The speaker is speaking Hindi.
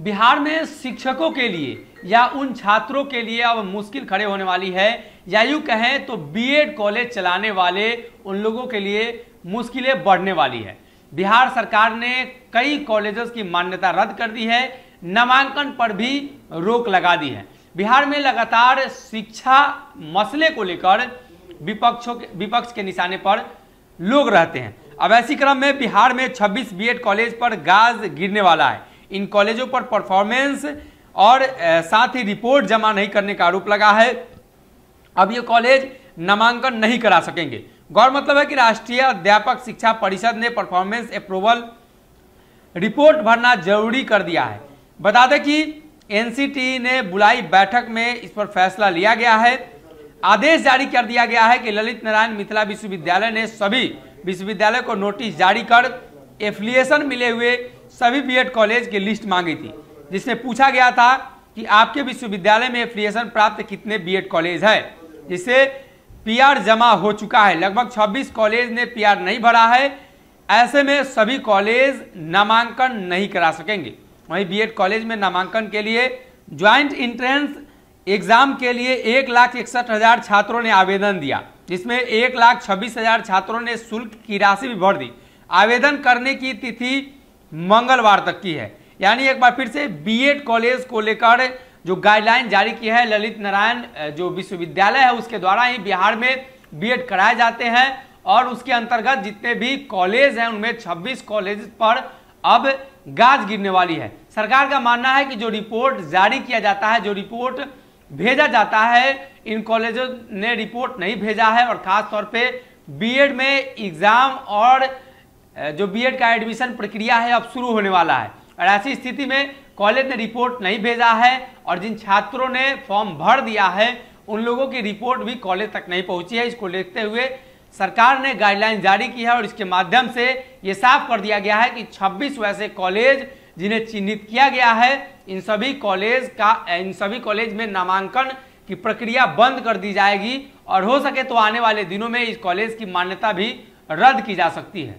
बिहार में शिक्षकों के लिए या उन छात्रों के लिए अब मुश्किल खड़े होने वाली है। या यूँ कहें तो बीएड कॉलेज चलाने वाले उन लोगों के लिए मुश्किलें बढ़ने वाली है। बिहार सरकार ने कई कॉलेजेस की मान्यता रद्द कर दी है। नामांकन पर भी रोक लगा दी है। बिहार में लगातार शिक्षा मसले को लेकर विपक्षों के विपक्ष के निशाने पर लोग रहते हैं। अब ऐसी क्रम में बिहार में 26 बीएड कॉलेज पर गाज गिरने वाला है। इन कॉलेजों पर परफॉर्मेंस और साथ ही रिपोर्ट जमा नहीं करने का आरोप लगा है। अब ये कॉलेज नामांकन नहीं करा सकेंगे। गौर मतलब है कि राष्ट्रीय अध्यापक शिक्षा परिषद ने परफॉर्मेंस अप्रूवल रिपोर्ट भरना ज़रूरी कर दिया है। बता दें कि एनसीटी ने बुलाई बैठक में इस पर फैसला लिया गया है। आदेश जारी कर दिया गया है कि ललित नारायण मिथिला विश्वविद्यालय ने सभी विश्वविद्यालय को नोटिस जारी कर एफिलिएशन मिले हुए सभी बीएड कॉलेज की लिस्ट मांगी थी, जिसमें पूछा गया था कि आपके विश्वविद्यालय में एफिलिएशन प्राप्त कितने बीएड कॉलेज है, जिससे पीआर जमा हो चुका है। लगभग 26 कॉलेज ने पीआर नहीं भरा है। ऐसे में सभी कॉलेज नामांकन नहीं करा सकेंगे। वहीं बीएड कॉलेज में नामांकन के लिए ज्वाइंट इंट्रेंस एग्ज़ाम के लिए एक लाख इकसठ हज़ार छात्रों ने आवेदन दिया, जिसमें एक लाख छब्बीस हज़ार छात्रों ने शुल्क की राशि भी भर दी। आवेदन करने की तिथि मंगलवार तक की है। यानी एक बार फिर से बीएड कॉलेज को लेकर जो गाइडलाइन जारी की है, ललित नारायण जो विश्वविद्यालय है, उसके द्वारा ही बिहार में बीएड कराए जाते हैं और उसके अंतर्गत जितने भी कॉलेज हैं, उनमें 26 कॉलेज पर अब गाज गिरने वाली है। सरकार का मानना है कि जो रिपोर्ट जारी किया जाता है, जो रिपोर्ट भेजा जाता है, इन कॉलेजों ने रिपोर्ट नहीं भेजा है और खास तौर पे बीएड में एग्ज़ाम और जो बीएड का एडमिशन प्रक्रिया है, अब शुरू होने वाला है। और ऐसी स्थिति में कॉलेज ने रिपोर्ट नहीं भेजा है और जिन छात्रों ने फॉर्म भर दिया है, उन लोगों की रिपोर्ट भी कॉलेज तक नहीं पहुँची है। इसको देखते हुए सरकार ने गाइडलाइन जारी की है और इसके माध्यम से ये साफ़ कर दिया गया है कि 26 वैसे कॉलेज जिन्हें चिन्हित किया गया है, इन सभी कॉलेज का, इन सभी कॉलेज में नामांकन की प्रक्रिया बंद कर दी जाएगी और हो सके तो आने वाले दिनों में इस कॉलेज की मान्यता भी रद्द की जा सकती है।